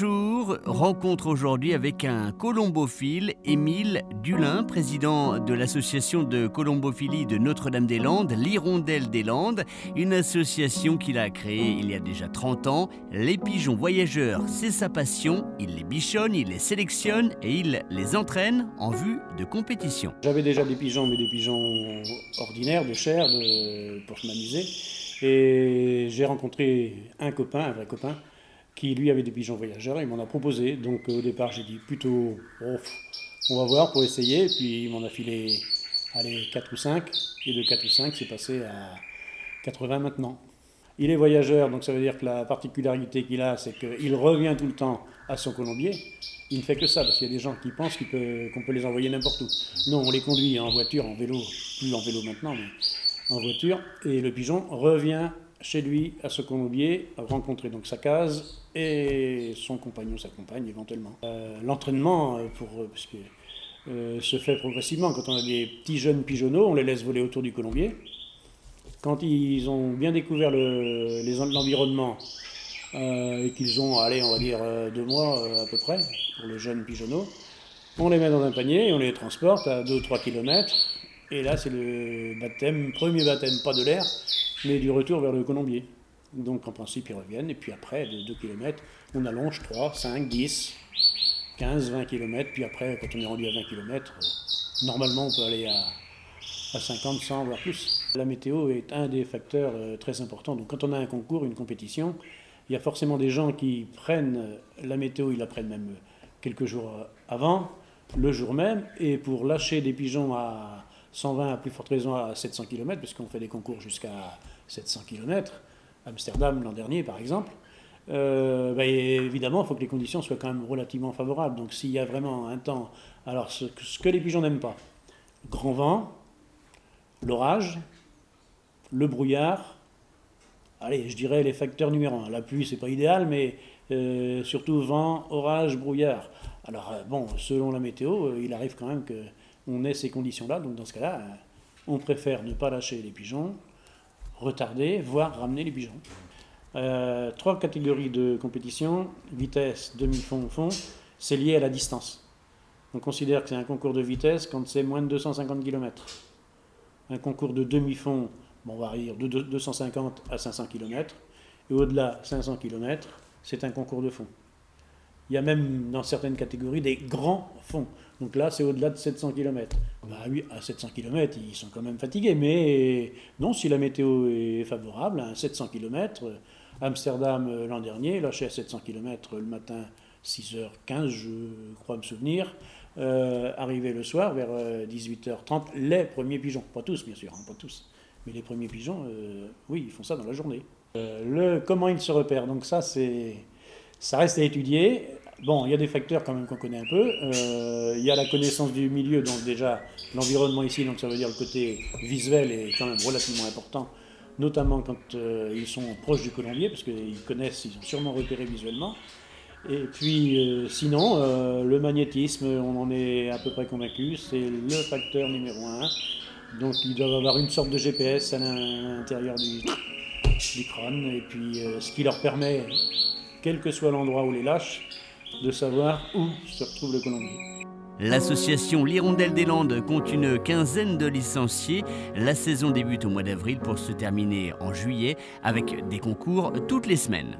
Bonjour, rencontre aujourd'hui avec un colombophile, Émile Dulin, président de l'association de colombophilie de Notre-Dame-des-Landes, l'Hirondelle des Landes, une association qu'il a créée il y a déjà 30 ans. Les pigeons voyageurs, c'est sa passion, il les bichonne, il les sélectionne et il les entraîne en vue de compétition. J'avais déjà des pigeons, mais des pigeons ordinaires, de chair, pour m'amuser. Et j'ai rencontré un copain, un vrai copain, qui lui avait des pigeons voyageurs, il m'en a proposé. Donc au départ j'ai dit plutôt, on va voir pour essayer, puis il m'en a filé allez, 4 ou 5, et de 4 ou 5 c'est passé à 80 maintenant. Il est voyageur, donc ça veut dire que la particularité qu'il a, c'est qu'il revient tout le temps à son colombier. Il ne fait que ça, parce qu'il y a des gens qui pensent qu'on peut, peut, les envoyer n'importe où. Non, on les conduit en voiture, en vélo, plus en vélo maintenant, mais en voiture, et le pigeon revient chez lui à ce colombier, rencontrer donc sa case et son compagnon, sa compagne éventuellement. Euh, l'entraînement euh, pour euh, parce que, se fait progressivement. Quand on a des petits jeunes pigeonneaux, on les laisse voler autour du colombier. Quand ils ont bien découvert l'environnement et qu'ils ont, allez, on va dire deux mois à peu près pour le jeune pigeonneau, on les met dans un panier et on les transporte à 2-3 km. Et là, c'est le baptême, premier baptême, pas de l'air, mais du retour vers le colombier. Donc en principe, ils reviennent, et puis après, de 2 km, on allonge 3, 5, 10, 15, 20 km, puis après, quand on est rendu à 20 km, euh, normalement, on peut aller à, à 50, 100, voire plus. La météo est un des facteurs euh, très importants. Donc quand on a un concours, une compétition, il y a forcément des gens qui prennent la météo, ils la prennent même quelques jours avant, le jour même, et pour lâcher des pigeons à 120 à plus forte raison à 700 km, parce qu'on fait des concours jusqu'à 700 km, Amsterdam l'an dernier par exemple, euh, bah, évidemment, il faut que les conditions soient quand même relativement favorables. Donc s'il y a vraiment un temps, alors ce, que les pigeons n'aiment pas, grand vent, l'orage, le brouillard, allez, je dirais les facteurs numéro un. La pluie, c'est pas idéal, mais euh, surtout vent, orage, brouillard. Alors euh, bon, selon la météo, il arrive quand même que on ait ces conditions-là. Donc dans ce cas-là, euh, on préfère ne pas lâcher les pigeons, retarder, voire ramener les pigeons. Euh, trois catégories de compétition, vitesse, demi-fond, fond, c'est lié à la distance. On considère que c'est un concours de vitesse quand c'est moins de 250 km. Un concours de demi-fond, bon, on va rire, de 250 à 500 km. Et au-delà, 500 km, c'est un concours de fond. Il y a même dans certaines catégories des grands fonds. Donc là, c'est au-delà de 700 km. Bah oui, à 700 km, ils sont quand même fatigués. Mais non, si la météo est favorable, à 700 km, Amsterdam euh, l'an dernier, lâché à 700 km le matin, 6h15, je crois me souvenir. Euh, arrivé le soir, vers 18h30, euh, les premiers pigeons, pas tous bien sûr, hein, pas tous, mais les premiers pigeons, oui, ils font ça dans la journée. le, comment ils se repèrent, donc ça, c'est, ça reste à étudier. Bon, il y a des facteurs quand même qu'on connaît un peu. Euh, il y a la connaissance du milieu, donc déjà l'environnement ici, donc ça veut dire le côté visuel est quand même relativement important, notamment quand euh, ils sont proches du colombier, parce qu'ils connaissent, ils ont sûrement repéré visuellement. Et puis euh, sinon, le magnétisme, on en est à peu près convaincu, c'est le facteur numéro un. Donc ils doivent avoir une sorte de GPS à l'intérieur du, du crâne, et puis ce qui leur permet, quel que soit l'endroit où les lâches, de savoir où se retrouve le colombier. L'association L'Hirondelle des Landes compte une quinzaine de licenciés. La saison débute au mois d'avril pour se terminer en juillet avec des concours toutes les semaines.